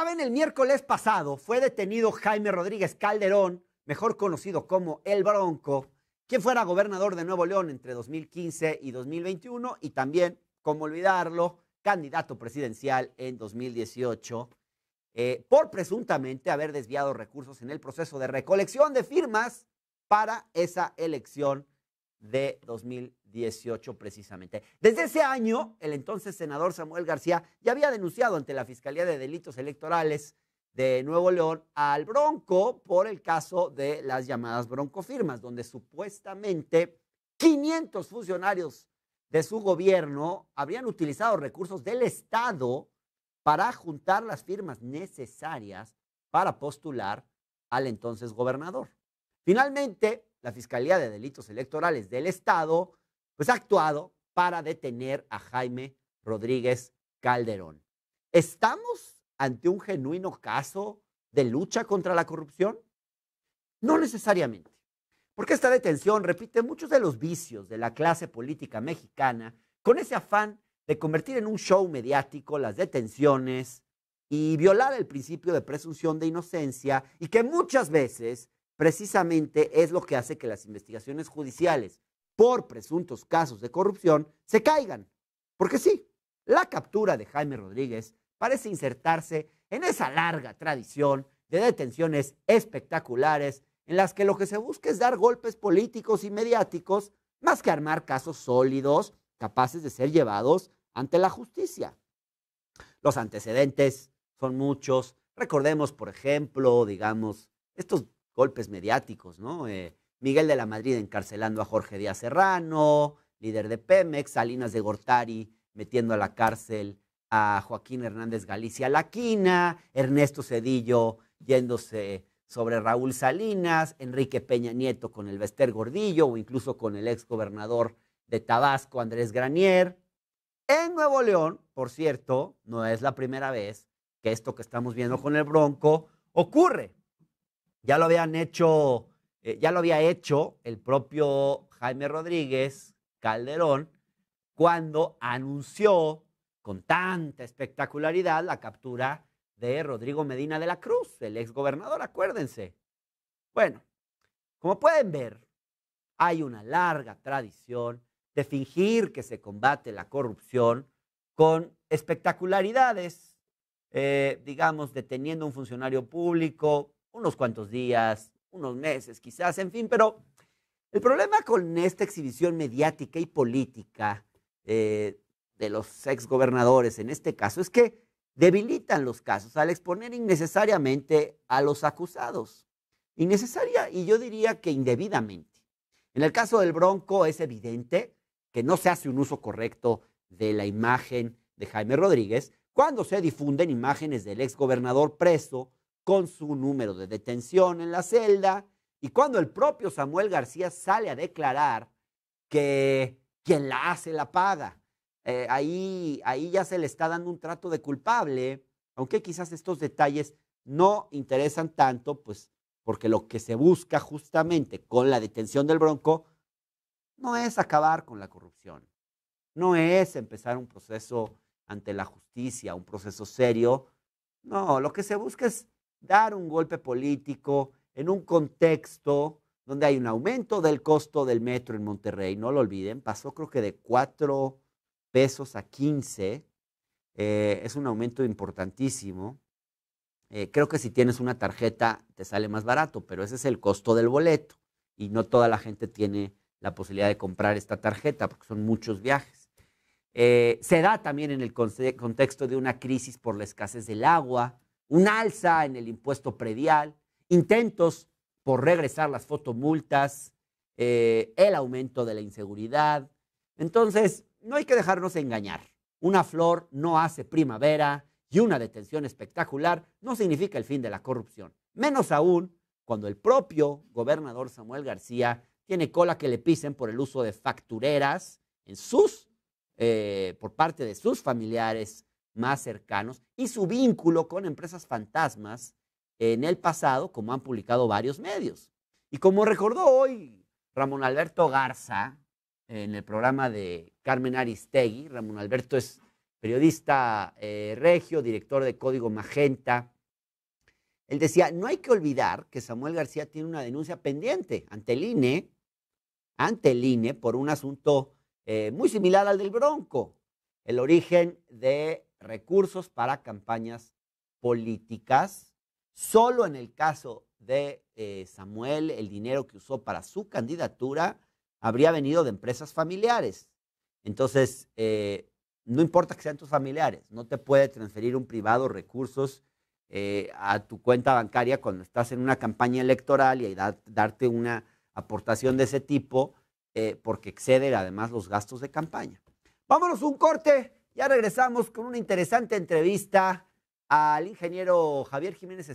saben, el miércoles pasado fue detenido Jaime Rodríguez Calderón, mejor conocido como El Bronco, quien fuera gobernador de Nuevo León entre 2015 y 2021 y también, como olvidarlo, candidato presidencial en 2018, eh, por presuntamente haber desviado recursos en el proceso de recolección de firmas para esa elección de 2018 precisamente. Desde ese año, el entonces senador Samuel García ya había denunciado ante la Fiscalía de Delitos Electorales de Nuevo León al Bronco por el caso de las llamadas broncofirmas, donde supuestamente 500 funcionarios de su gobierno habrían utilizado recursos del Estado para juntar las firmas necesarias para postular al entonces gobernador. Finalmente, la Fiscalía de Delitos Electorales del Estado pues ha actuado para detener a Jaime Rodríguez Calderón. ¿Estamos ante un genuino caso de lucha contra la corrupción? No necesariamente, porque esta detención repite muchos de los vicios de la clase política mexicana con ese afán de convertir en un show mediático las detenciones y violar el principio de presunción de inocencia y que muchas veces precisamente es lo que hace que las investigaciones judiciales por presuntos casos de corrupción se caigan. Porque sí, la captura de Jaime Rodríguez parece insertarse en esa larga tradición de detenciones espectaculares en las que lo que se busca es dar golpes políticos y mediáticos más que armar casos sólidos capaces de ser llevados ante la justicia. Los antecedentes son muchos. Recordemos, por ejemplo, digamos, estos golpes mediáticos, ¿no? Eh, Miguel de la Madrid encarcelando a Jorge Díaz Serrano, líder de Pemex, Salinas de Gortari metiendo a la cárcel a Joaquín Hernández Galicia Laquina, Ernesto Cedillo yéndose sobre Raúl Salinas, Enrique Peña Nieto con el Vester Gordillo o incluso con el ex gobernador de Tabasco, Andrés Granier. En Nuevo León, por cierto, no es la primera vez que esto que estamos viendo con el Bronco ocurre. Ya lo habían hecho, eh, ya lo había hecho el propio Jaime Rodríguez Calderón cuando anunció con tanta espectacularidad la captura de Rodrigo Medina de la Cruz, el exgobernador, acuérdense. Bueno, como pueden ver, hay una larga tradición de fingir que se combate la corrupción con espectacularidades, eh, digamos, deteniendo a un funcionario público, unos cuantos días, unos meses quizás, en fin, pero el problema con esta exhibición mediática y política eh, de los exgobernadores en este caso es que debilitan los casos al exponer innecesariamente a los acusados. Innecesaria y yo diría que indebidamente. En el caso del Bronco es evidente que no se hace un uso correcto de la imagen de Jaime Rodríguez cuando se difunden imágenes del exgobernador preso con su número de detención en la celda y cuando el propio Samuel García sale a declarar que quien la hace la paga. Eh, ahí, ahí ya se le está dando un trato de culpable, aunque quizás estos detalles no interesan tanto, pues porque lo que se busca justamente con la detención del Bronco no es acabar con la corrupción, no es empezar un proceso ante la justicia, un proceso serio, no, lo que se busca es dar un golpe político en un contexto donde hay un aumento del costo del metro en Monterrey, no lo olviden, pasó creo que de 4 pesos a 15, eh, es un aumento importantísimo. Eh, creo que si tienes una tarjeta te sale más barato, pero ese es el costo del boleto y no toda la gente tiene la posibilidad de comprar esta tarjeta porque son muchos viajes. Eh, se da también en el contexto de una crisis por la escasez del agua, un alza en el impuesto predial, intentos por regresar las fotomultas, eh, el aumento de la inseguridad. Entonces, no hay que dejarnos engañar. Una flor no hace primavera y una detención espectacular no significa el fin de la corrupción. Menos aún cuando el propio gobernador Samuel García tiene cola que le pisen por el uso de factureras en sus, eh, por parte de sus familiares más cercanos y su vínculo con empresas fantasmas en el pasado, como han publicado varios medios. Y como recordó hoy Ramón Alberto Garza en el programa de Carmen Aristegui, Ramón Alberto es periodista eh, regio, director de Código Magenta. Él decía, no hay que olvidar que Samuel García tiene una denuncia pendiente ante el INE, ante el INE, por un asunto eh, muy similar al del Bronco, el origen de recursos para campañas políticas. Solo en el caso de eh, Samuel, el dinero que usó para su candidatura habría venido de empresas familiares. Entonces, eh, no importa que sean tus familiares, no te puede transferir un privado recursos eh, a tu cuenta bancaria cuando estás en una campaña electoral y darte una aportación de ese tipo porque excede además los gastos de campaña. Vámonos un corte, ya regresamos con una interesante entrevista al ingeniero Javier Jiménez